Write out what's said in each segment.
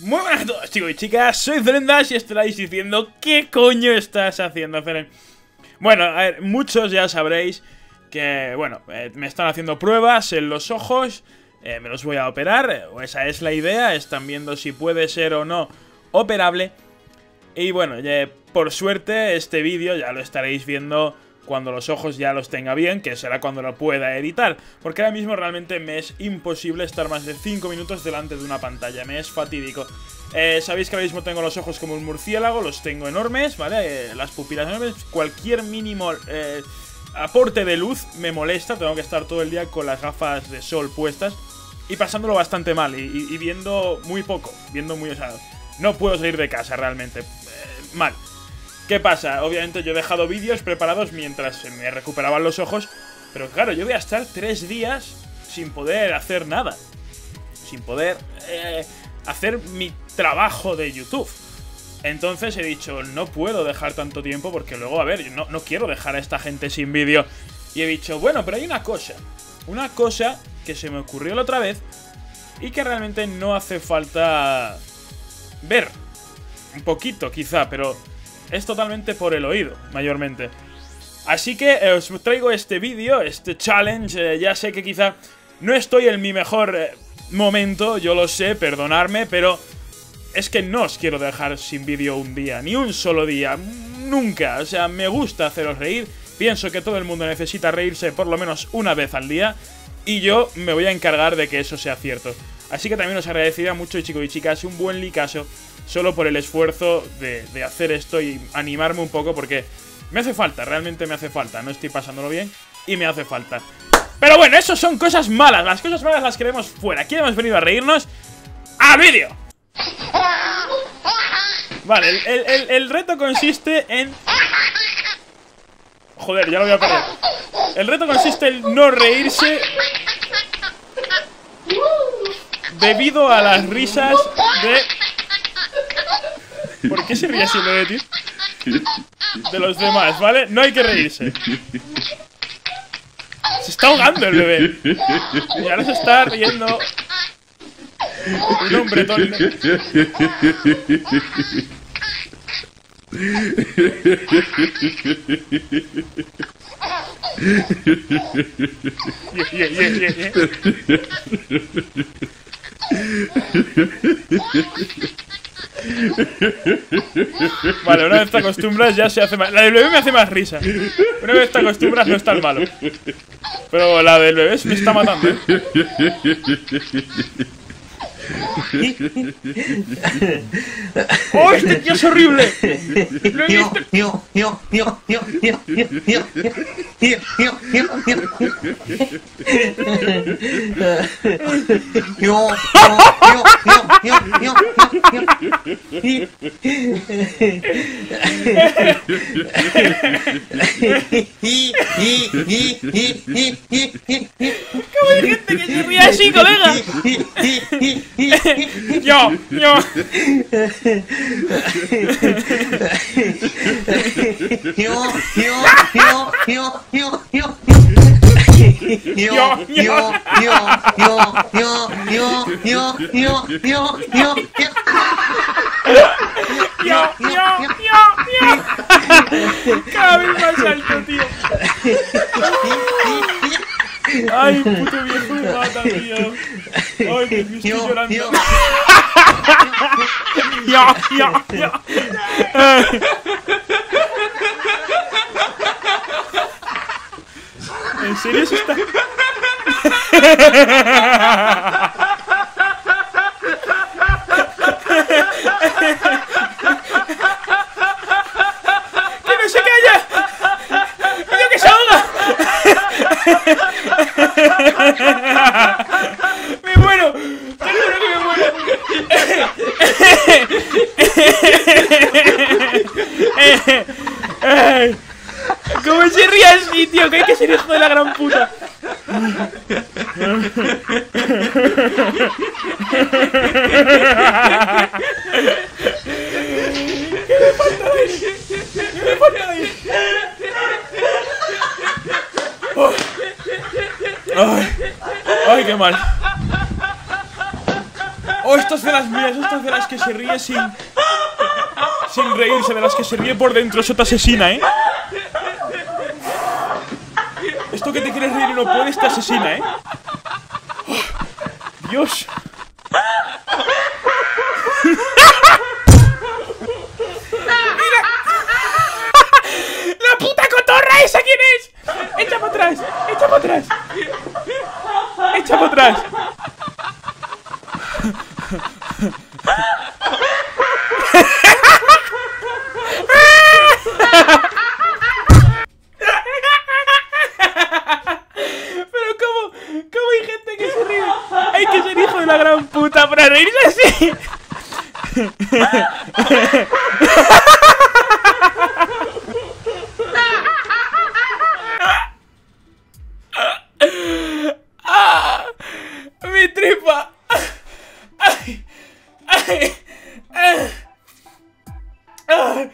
Muy buenas a todos chicos y chicas, soy Zelendash y estaréis diciendo ¿Qué coño estás haciendo Zelen? Bueno, a ver, muchos ya sabréis que, bueno, eh, me están haciendo pruebas en los ojos eh, Me los voy a operar, o esa es la idea, están viendo si puede ser o no operable Y bueno, por suerte este vídeo ya lo estaréis viendo cuando los ojos ya los tenga bien, que será cuando lo pueda editar. Porque ahora mismo realmente me es imposible estar más de 5 minutos delante de una pantalla, me es fatídico. Eh, Sabéis que ahora mismo tengo los ojos como un murciélago, los tengo enormes, ¿vale? Eh, las pupilas enormes, cualquier mínimo... Eh, aporte de luz me molesta, tengo que estar todo el día con las gafas de sol puestas y pasándolo bastante mal y, viendo muy poco, viendo muy... osado. no puedo salir de casa realmente, mal. ¿Qué pasa? Obviamente yo he dejado vídeos preparados mientras se me recuperaban los ojos, pero claro, yo voy a estar tres días sin poder hacer nada. Sin poder eh, hacer mi trabajo de YouTube. Entonces he dicho, no puedo dejar tanto tiempo porque luego, a ver, no, no quiero dejar a esta gente sin vídeo. Y he dicho, bueno, pero hay una cosa. Una cosa que se me ocurrió la otra vez y que realmente no hace falta ver. Un poquito, quizá, pero es totalmente por el oído, mayormente. Así que eh, os traigo este vídeo, este challenge, eh, ya sé que quizá no estoy en mi mejor eh, momento, yo lo sé, perdonarme, pero es que no os quiero dejar sin vídeo un día, ni un solo día, nunca, o sea, me gusta haceros reír, pienso que todo el mundo necesita reírse por lo menos una vez al día, y yo me voy a encargar de que eso sea cierto. Así que también os agradecería mucho, chicos y chicas, un buen licaso solo por el esfuerzo de, hacer esto y animarme un poco porque me hace falta, realmente me hace falta. No estoy pasándolo bien y me hace falta. Pero bueno, eso son cosas malas. Las cosas malas las queremos fuera. Aquí hemos venido a reírnos. ¡Al vídeo! Vale, el, reto consiste en... Joder, ya lo voy a perder. El reto consiste en no reírse debido a las risas de ¿Por qué se ríe así bebé, tío? De los demás, ¿vale? No hay que reírse. Se está ahogando el bebé. Y ahora se está riendo. Un hombre yeah, Vale, una vez te acostumbras ya se hace más... La del bebé me hace más risa. Una vez te acostumbras no es tan malo. Pero la del bebé me está matando, ¿eh? ¡Oh, este tío es horrible! ¡Lo he visto! ¿Cómo hay gente que se ríe así, colega? yo, yo. Cada vez más alto, tío. Ay, puto viejo me mata, tío. Ay, me estoy llorando. Ya, ya, ya. ¿En serio eso está? ¡Me muero! ¡Te juro que me muero! ¿Cómo se ríe así, tío? Que hay que ser hijo de la gran puta. ¿Qué me falta de ¿Qué me falta de Oh. ¡Ay! ¡Ay, qué mal! ¡Oh, Estas de las mías, estas de las que se ríe sin... Sin reírse, de las que se ríe por dentro, eso te asesina, ¿eh? Esto que te quieres reír y no puedes te asesina, ¿eh? Dios. ¡Mira! ¡La puta cotorra esa quién es! ¡Echa para atrás! ¡Echa para atrás! ¡Echa para atrás! Pero cómo, cómo hay gente que se ríe. Hay que ser hijo de la gran puta para reírse así. ¡Ah! ¡Mi tripa! ¡Ah!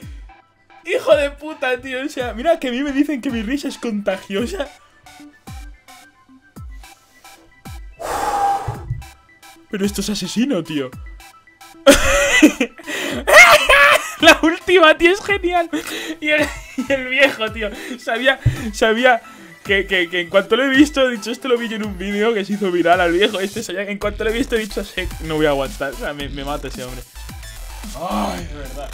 ¡Hijo de puta, tío! O sea, mira que a mí me dicen que mi risa es contagiosa. Pero esto es asesino, tío. La última, tío, es genial. Y el, viejo, tío. Sabía, sabía que, que, que en cuanto lo he visto, he dicho, esto lo vi yo en un vídeo que se hizo viral al viejo. Este sabía, en cuanto lo he visto, he dicho, "Sí, no voy a aguantar. O sea, me, mata ese hombre. Ay, de verdad.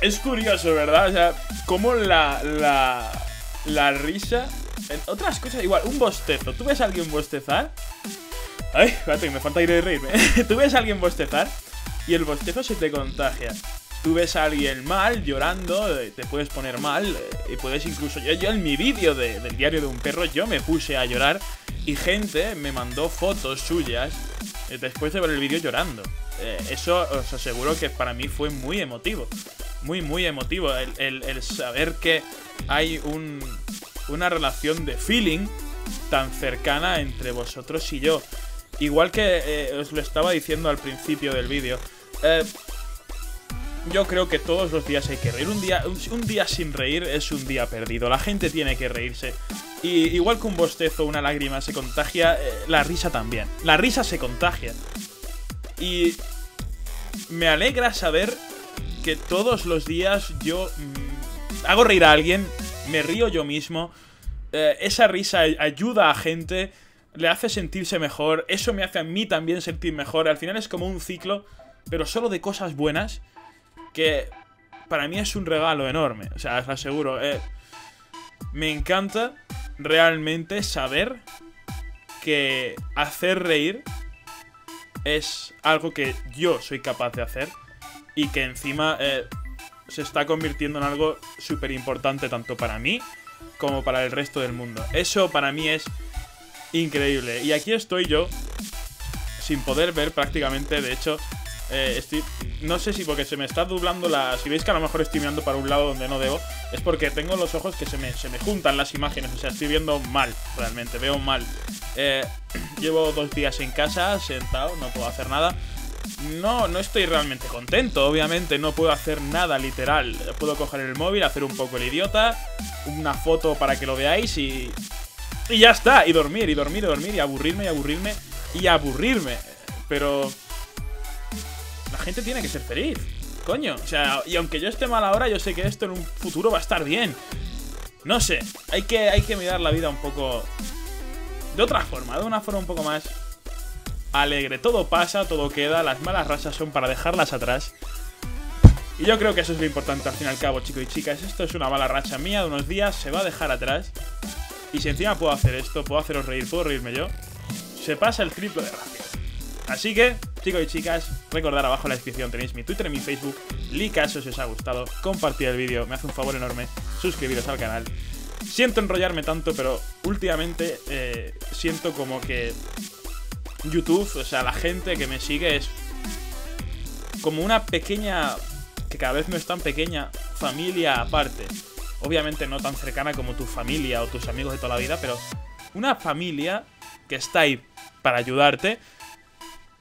Es curioso, ¿verdad? O sea, cómo la, la, la risa... En otras cosas, igual, un bostezo. ¿Tú ves a alguien bostezar? Ay, espérate, me falta aire de reírme. Tú ves a alguien bostezar y el bostezo se te contagia. Tú ves a alguien mal, llorando, eh, te puedes poner mal eh, y puedes incluso... Yo, en mi vídeo de- del diario de un perro, yo me puse a llorar y gente me mandó fotos suyas eh, después de ver el vídeo llorando. Eso os aseguro que para mí fue muy emotivo. Muy, muy emotivo. El, el- el saber que hay un, una relación de feeling tan cercana entre vosotros y yo. Igual que eh, os lo estaba diciendo al principio del vídeo. eh, yo creo que todos los días hay que reír. Un día, un, día sin reír es un día perdido. La gente tiene que reírse. Y igual que un bostezo, una lágrima se contagia, eh, la risa también. La risa se contagia. Y me alegra saber que todos los días yo mm, hago reír a alguien, me río yo mismo. esa risa ay- ayuda a gente, le hace sentirse mejor. Eso me hace a mí también sentir mejor. Al final es como un ciclo, pero solo de cosas buenas que para mí es un regalo enorme. O sea, os lo aseguro. eh, me encanta realmente saber que hacer reír es algo que yo soy capaz de hacer y que encima eh, se está convirtiendo en algo súper importante tanto para mí como para el resto del mundo. Eso para mí es increíble. Y aquí estoy yo sin poder ver prácticamente, de hecho, eh, estoy, no sé si porque se me está doblando la... Si veis que a lo mejor estoy mirando para un lado donde no debo, es porque tengo los ojos que se me, se me juntan las imágenes, o sea, estoy viendo mal, realmente, veo mal. Eh, llevo dos días en casa, sentado, no puedo hacer nada. No, no estoy realmente contento, obviamente no puedo hacer nada literal. Puedo coger el móvil, hacer un poco el idiota, una foto para que lo veáis y... Y ya está, y dormir, y dormir, y dormir, y aburrirme, y aburrirme, y aburrirme. Pero... La gente tiene que ser feliz. Coño, o sea, y aunque yo esté mal ahora, yo sé que esto en un futuro va a estar bien. No sé, hay que, hay que mirar la vida un poco... De otra forma, de una forma un poco más alegre. Todo pasa, todo queda, las malas rachas son para dejarlas atrás. Y yo creo que eso es lo importante al fin y al cabo, chicos y chicas. Esto es una mala racha mía de unos días, se va a dejar atrás. Y si encima puedo hacer esto, puedo haceros reír, puedo reírme yo, se pasa el triple de rápido. Así que, chicos y chicas, recordad abajo en la descripción tenéis mi Twitter y mi Facebook. Licaso si os ha gustado, compartid el vídeo, me hace un favor enorme, suscribiros al canal. Siento enrollarme tanto, pero últimamente eh, siento como que YouTube, o sea, la gente que me sigue es como una pequeña, que cada vez no es tan pequeña, familia aparte. Obviamente no tan cercana como tu familia o tus amigos de toda la vida, pero una familia que está ahí para ayudarte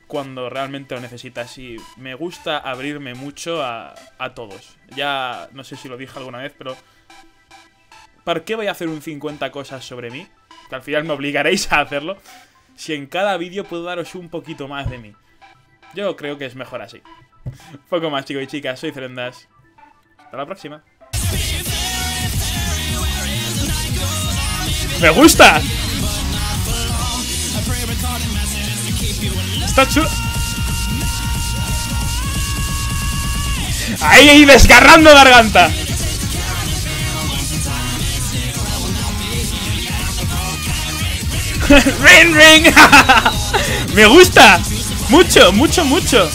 cuando realmente lo necesitas. Y me gusta abrirme mucho a, a todos. Ya no sé si lo dije alguna vez, pero ¿para qué voy a hacer un 50 cosas sobre mí? Que al final me obligaréis a hacerlo. Si en cada vídeo puedo daros un poquito más de mí. Yo creo que es mejor así. Poco más, chicos y chicas. Soy Cerendas. Hasta la próxima. ¡Me gusta! Está chulo. Ahí, ahí, desgarrando garganta. ring, ring. Me gusta. Mucho, mucho, mucho.